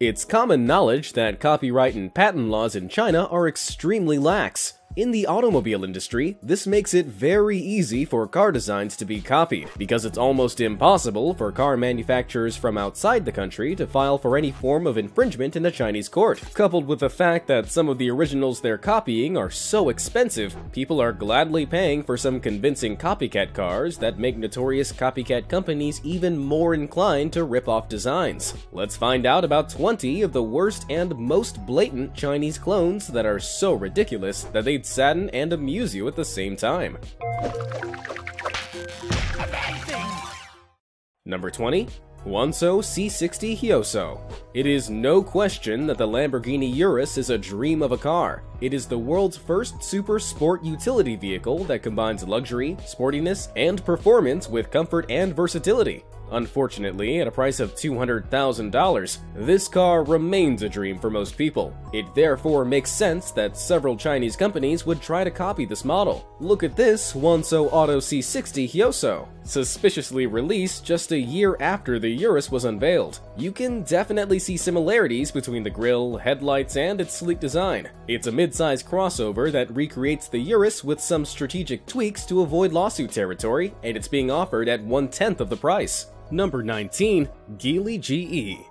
It's common knowledge that copyright and patent laws in China are extremely lax. In the automobile industry, this makes it very easy for car designs to be copied, because it's almost impossible for car manufacturers from outside the country to file for any form of infringement in a Chinese court. Coupled with the fact that some of the originals they're copying are so expensive, people are gladly paying for some convincing copycat cars that make notorious copycat companies even more inclined to rip off designs. Let's find out about 20 of the worst and most blatant Chinese clones that are so ridiculous that they'd sadden and amuse you at the same time. Number 20. Huanso C60 Hyoso. It is no question that the Lamborghini Urus is a dream of a car. It is the world's first super sport utility vehicle that combines luxury, sportiness, and performance with comfort and versatility. Unfortunately, at a price of $200,000, this car remains a dream for most people. It therefore makes sense that several Chinese companies would try to copy this model. Look at this Huanso Auto C60 Hyoso, suspiciously released just a year after the Urus was unveiled. You can definitely see similarities between the grille, headlights, and its sleek design. It's a mid-size crossover that recreates the Urus with some strategic tweaks to avoid lawsuit territory, and it's being offered at one-tenth of the price. Number 19, Geely GE.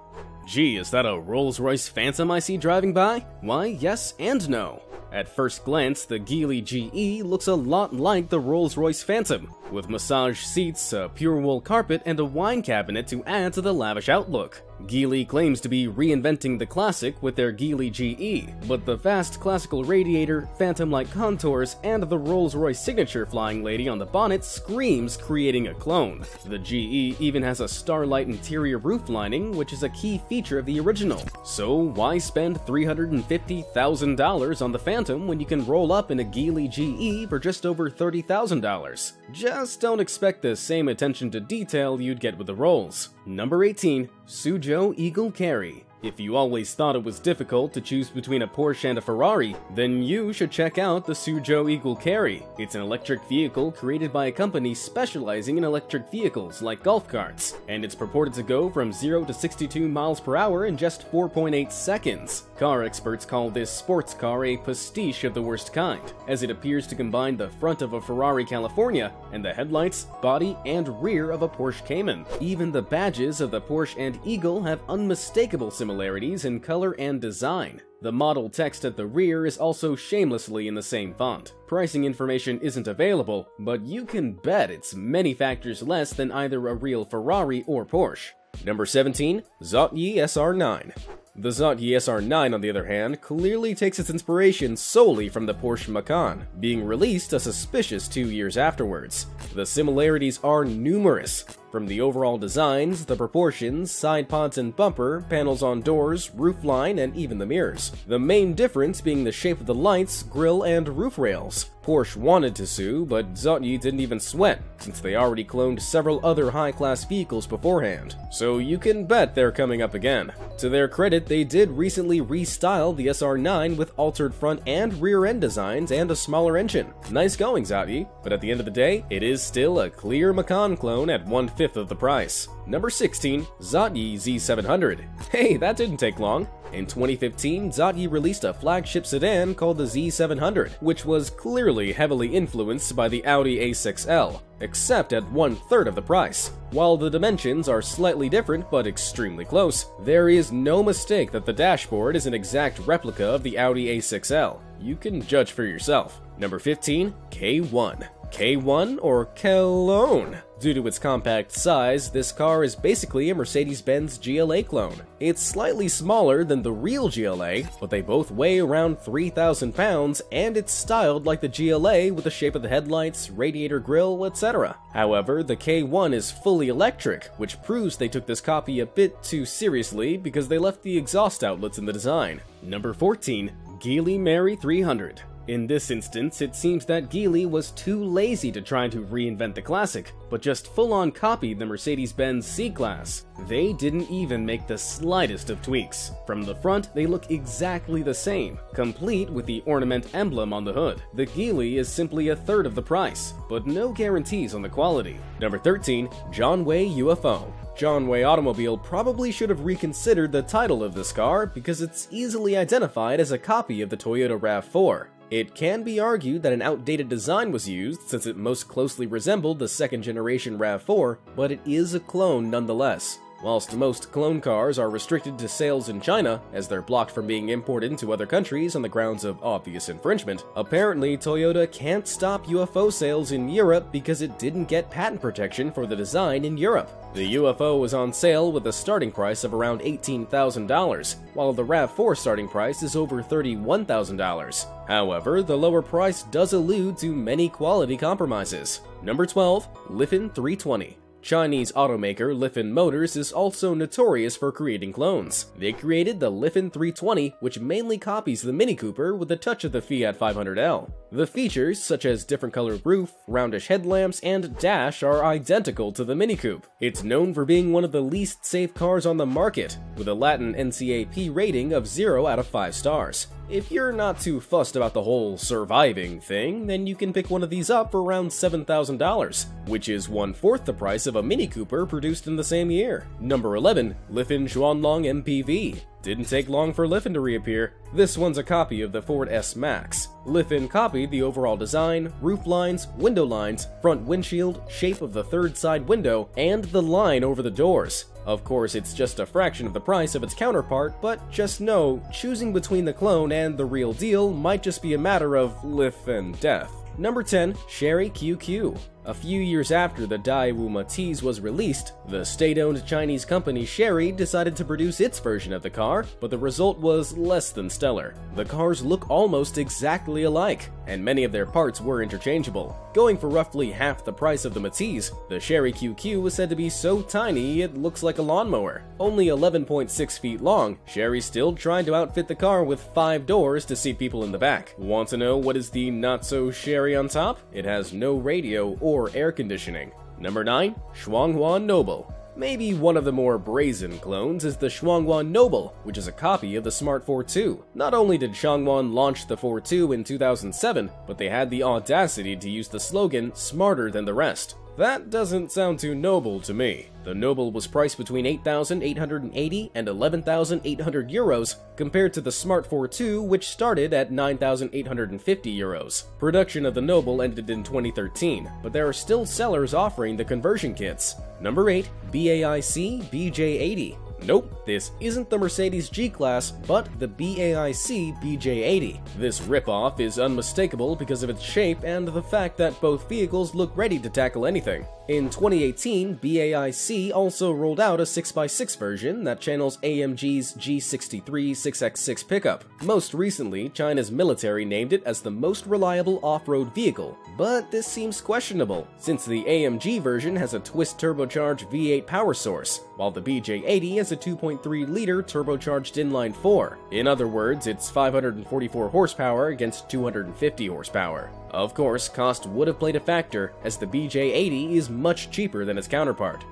Gee, is that a Rolls-Royce Phantom I see driving by? Why, yes and no. At first glance, the Geely GE looks a lot like the Rolls-Royce Phantom, with massage seats, a pure wool carpet, and a wine cabinet to add to the lavish outlook. Geely claims to be reinventing the classic with their Geely GE, but the vast classical radiator, phantom-like contours, and the Rolls-Royce signature flying lady on the bonnet screams creating a clone. The GE even has a starlight interior roof lining, which is a key feature of the original. So why spend $350,000 on the Phantom when you can roll up in a Geely GE for just over $30,000? Just don't expect the same attention to detail you'd get with the Rolls. Number 18, Suzhou Eagle Carry. If you always thought it was difficult to choose between a Porsche and a Ferrari, then you should check out the Suzhou Eagle Carry. It's an electric vehicle created by a company specializing in electric vehicles like golf carts, and it's purported to go from 0 to 62 miles per hour in just 4.8 seconds. Car experts call this sports car a pastiche of the worst kind, as it appears to combine the front of a Ferrari California and the headlights, body, and rear of a Porsche Cayman. Even the badges of the Porsche and Eagle have unmistakable similarities in color and design. The model text at the rear is also shamelessly in the same font. Pricing information isn't available, but you can bet it's many factors less than either a real Ferrari or Porsche. Number 17, Zotye SR9. The Zotye SR9, on the other hand, clearly takes its inspiration solely from the Porsche Macan, being released a suspicious two years afterwards. The similarities are numerous, from the overall designs, the proportions, side pods and bumper, panels on doors, roofline, and even the mirrors. The main difference being the shape of the lights, grille, and roof rails. Porsche wanted to sue, but Zotye didn't even sweat, since they already cloned several other high-class vehicles beforehand. So you can bet they're coming up again. To their credit, they did recently restyle the SR9 with altered front and rear end designs and a smaller engine. Nice going, Zotye, but at the end of the day, it is still a clear Macan clone at one fifth of the price. Number 16, Zotye Z700. Hey, that didn't take long. In 2015, Zotye released a flagship sedan called the Z700, which was clearly heavily influenced by the Audi A6L, except at one third of the price. While the dimensions are slightly different but extremely close, there is no mistake that the dashboard is an exact replica of the Audi A6L. You can judge for yourself. Number 15, K1. K1 or Cologne. Due to its compact size, this car is basically a Mercedes-Benz GLA clone. It's slightly smaller than the real GLA, but they both weigh around 3,000 pounds, and it's styled like the GLA with the shape of the headlights, radiator grille, etc. However, the K1 is fully electric, which proves they took this copy a bit too seriously because they left the exhaust outlets in the design. Number 14, Geely Mary 300. In this instance, it seems that Geely was too lazy to try to reinvent the classic, but just full-on copied the Mercedes-Benz C-Class. They didn't even make the slightest of tweaks. From the front, they look exactly the same, complete with the ornament emblem on the hood. The Geely is simply a third of the price, but no guarantees on the quality. Number 13, Jonway UFO. Jonway Automobile probably should have reconsidered the title of this car because it's easily identified as a copy of the Toyota RAV4. It can be argued that an outdated design was used since it most closely resembled the second generation RAV4, but it is a clone nonetheless. Whilst most clone cars are restricted to sales in China, as they're blocked from being imported into other countries on the grounds of obvious infringement, apparently Toyota can't stop UFO sales in Europe because it didn't get patent protection for the design in Europe. The UFO was on sale with a starting price of around $18,000, while the RAV4 starting price is over $31,000. However, the lower price does allude to many quality compromises. Number 12, Lifan 320. Chinese automaker Lifan Motors is also notorious for creating clones. They created the Lifan 320, which mainly copies the Mini Cooper with a touch of the Fiat 500L. The features, such as different colored roof, roundish headlamps, and dash, are identical to the Mini Coupe. It's known for being one of the least safe cars on the market, with a Latin NCAP rating of 0 out of 5 stars. If you're not too fussed about the whole surviving thing, then you can pick one of these up for around $7,000, which is one fourth the price of a Mini Cooper produced in the same year. Number 11, Lifan Xuanlong MPV. Didn't take long for Lifan to reappear. This one's a copy of the Ford S-Max. Lifan copied the overall design, roof lines, window lines, front windshield, shape of the third side window, and the line over the doors. Of course, it's just a fraction of the price of its counterpart, but just know, choosing between the clone and the real deal might just be a matter of life and death. Number 10, Chery QQ. A few years after the Daewoo Matiz was released, the state-owned Chinese company Chery decided to produce its version of the car, but the result was less than stellar. The cars look almost exactly alike, and many of their parts were interchangeable. Going for roughly half the price of the Matiz, the Chery QQ was said to be so tiny it looks like a lawnmower. Only 11.6 feet long, Chery still tried to outfit the car with 5 doors to seat people in the back. Want to know what is the not-so-Sherry on top? It has no radio or air conditioning. Number 9. Shuanghua Noble. Maybe one of the more brazen clones is the Shuanghua Noble, which is a copy of the Smart ForTwo. Not only did Shuanghua launch the 4.2 in 2007, but they had the audacity to use the slogan, smarter than the rest. That doesn't sound too noble to me. The Noble was priced between 8,880 and 11,800 euros, compared to the Smart 4 which started at 9,850 euros. Production of the Noble ended in 2013, but there are still sellers offering the conversion kits. Number 8, BAIC BJ80. Nope, this isn't the Mercedes G-Class, but the BAIC BJ80. This ripoff is unmistakable because of its shape and the fact that both vehicles look ready to tackle anything. In 2018, BAIC also rolled out a 6x6 version that channels AMG's G63 6x6 pickup. Most recently, China's military named it as the most reliable off-road vehicle, but this seems questionable, since the AMG version has a twin-turbocharged V8 power source, while the BJ80 has a 2.3-liter turbocharged inline-4. In other words, it's 544 horsepower against 250 horsepower. Of course, cost would have played a factor, as the BJ80 is much cheaper than its counterpart.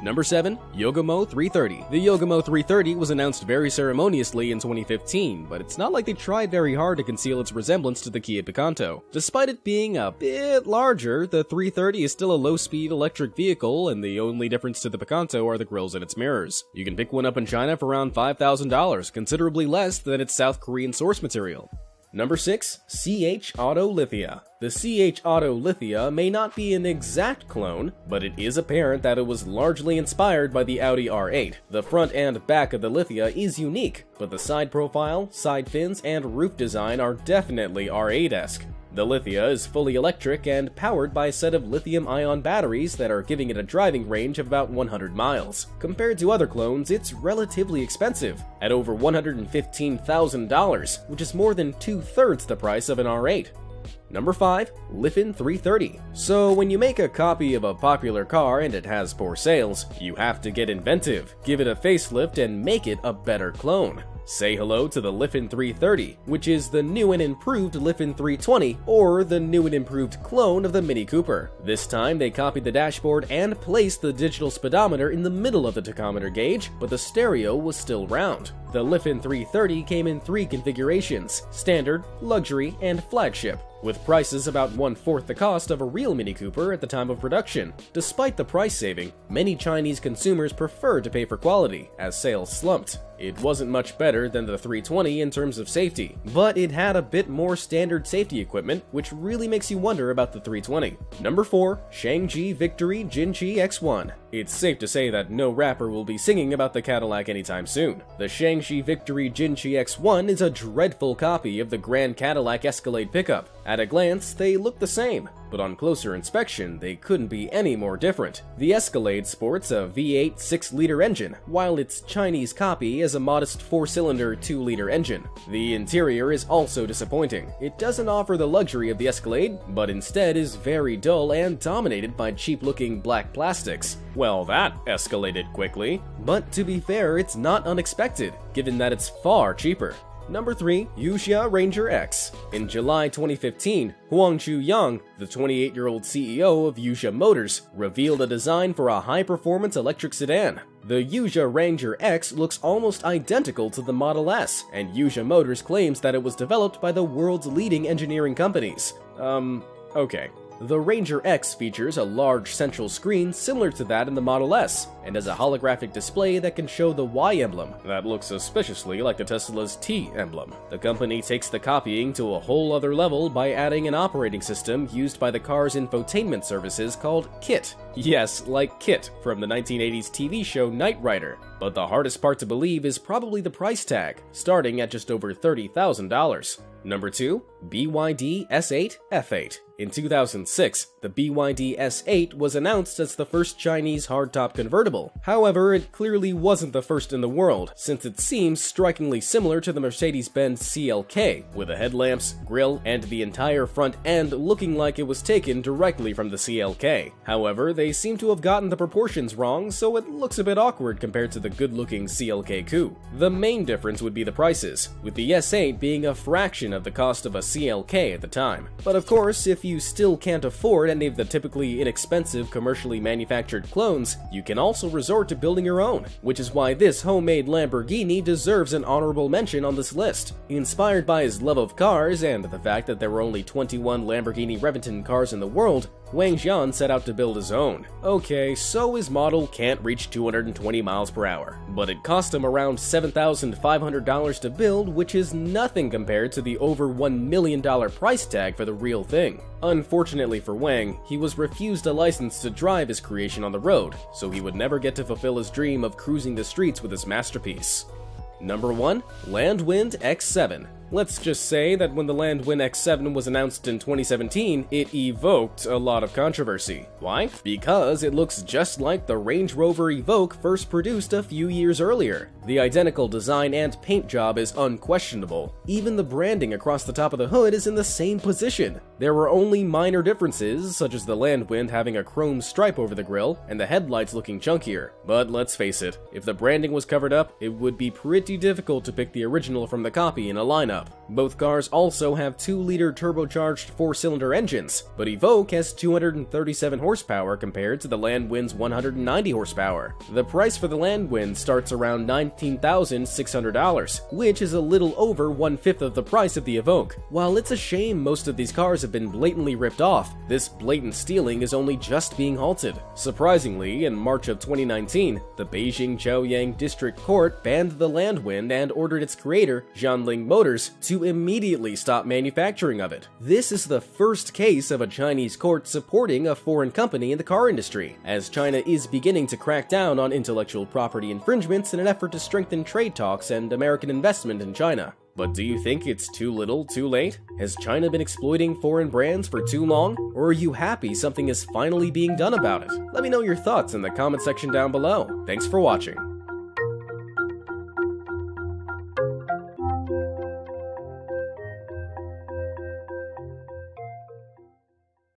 Number 7. Yogomo 330. The Yogomo 330 was announced very ceremoniously in 2015, but it's not like they tried very hard to conceal its resemblance to the Kia Picanto. Despite it being a bit larger, the 330 is still a low-speed electric vehicle, and the only difference to the Picanto are the grills and its mirrors. You can pick one up in China for around $5,000, considerably less than its South Korean source material. Number 6. CH Auto Lithia. The CH Auto Lithia may not be an exact clone, but it is apparent that it was largely inspired by the Audi R8. The front and back of the Lithia is unique, but the side profile, side fins, and roof design are definitely R8-esque. The Lithia is fully electric and powered by a set of lithium-ion batteries that are giving it a driving range of about 100 miles. Compared to other clones, it's relatively expensive, at over $115,000, which is more than two-thirds the price of an R8. Number 5. Lifan 330. So when you make a copy of a popular car and it has poor sales, you have to get inventive, give it a facelift, and make it a better clone. Say hello to the Lifan 330, which is the new and improved Lifan 320, or the new and improved clone of the Mini Cooper. This time they copied the dashboard and placed the digital speedometer in the middle of the tachometer gauge, but the stereo was still round. The Lifan 330 came in three configurations, standard, luxury, and flagship with prices about one-fourth the cost of a real Mini Cooper at the time of production. Despite the price saving, many Chinese consumers preferred to pay for quality, as sales slumped. It wasn't much better than the 320 in terms of safety, but it had a bit more standard safety equipment, which really makes you wonder about the 320. Number 4. Shangji Victory Jinchi X1 It's safe to say that no rapper will be singing about the Cadillac anytime soon. The Shangji Victory Jinchi X1 is a dreadful copy of the Grand Cadillac Escalade pickup. At a glance, they look the same, but on closer inspection, they couldn't be any more different. The Escalade sports a V8 6-liter engine, while its Chinese copy is a modest 4-cylinder 2-liter engine. The interior is also disappointing. It doesn't offer the luxury of the Escalade, but instead is very dull and dominated by cheap-looking black plastics. Well, that escalated quickly. But to be fair, it's not unexpected, given that it's far cheaper. Number 3. Youxia Ranger X In July 2015, Huang Chu-yang, the 28-year-old CEO of Youxia Motors, revealed a design for a high-performance electric sedan. The Youxia Ranger X looks almost identical to the Model S, and Youxia Motors claims that it was developed by the world's leading engineering companies. Um, okay. The Ranger X features a large central screen similar to that in the Model S, and has a holographic display that can show the Y emblem that looks suspiciously like the Tesla's T emblem. The company takes the copying to a whole other level by adding an operating system used by the car's infotainment services called KITT. Yes, like KITT from the 1980s TV show Knight Rider. But the hardest part to believe is probably the price tag, starting at just over $30,000. Number 2. BYD S8 F8 in 2006, the BYD S8 was announced as the first Chinese hardtop convertible. However, it clearly wasn't the first in the world, since it seems strikingly similar to the Mercedes-Benz CLK, with the headlamps, grille, and the entire front end looking like it was taken directly from the CLK. However, they seem to have gotten the proportions wrong, so it looks a bit awkward compared to the good-looking CLK Coupe. The main difference would be the prices, with the S8 being a fraction of the cost of a CLK at the time. But of course, if you still can't afford any of the typically inexpensive commercially manufactured clones, you can also resort to building your own, which is why this homemade Lamborghini deserves an honorable mention on this list. Inspired by his love of cars and the fact that there were only 21 Lamborghini Reventon cars in the world, Wang Xian set out to build his own. Okay, so his model can't reach 220 miles per hour, but it cost him around $7,500 to build, which is nothing compared to the over $1 million price tag for the real thing. Unfortunately for Wang, he was refused a license to drive his creation on the road, so he would never get to fulfill his dream of cruising the streets with his masterpiece. Number 1. Landwind X7 Let's just say that when the Landwind X7 was announced in 2017, it evoked a lot of controversy. Why? Because it looks just like the Range Rover Evoque first produced a few years earlier. The identical design and paint job is unquestionable. Even the branding across the top of the hood is in the same position. There were only minor differences, such as the Landwind having a chrome stripe over the grille and the headlights looking chunkier. But let's face it, if the branding was covered up, it would be pretty difficult to pick the original from the copy in a lineup up. Both cars also have 2-liter turbocharged 4-cylinder engines, but Evoque has 237 horsepower compared to the Landwind's 190 horsepower. The price for the Landwind starts around $19,600, which is a little over one-fifth of the price of the Evoque. While it's a shame most of these cars have been blatantly ripped off, this blatant stealing is only just being halted. Surprisingly, in March of 2019, the Beijing Chaoyang District Court banned the Landwind and ordered its creator, Jiangling Motors, to immediately stop manufacturing of it. This is the first case of a Chinese court supporting a foreign company in the car industry, as China is beginning to crack down on intellectual property infringements in an effort to strengthen trade talks and American investment in China. But do you think it's too little, too late? Has China been exploiting foreign brands for too long? Or are you happy something is finally being done about it? Let me know your thoughts in the comment section down below. Thanks for watching.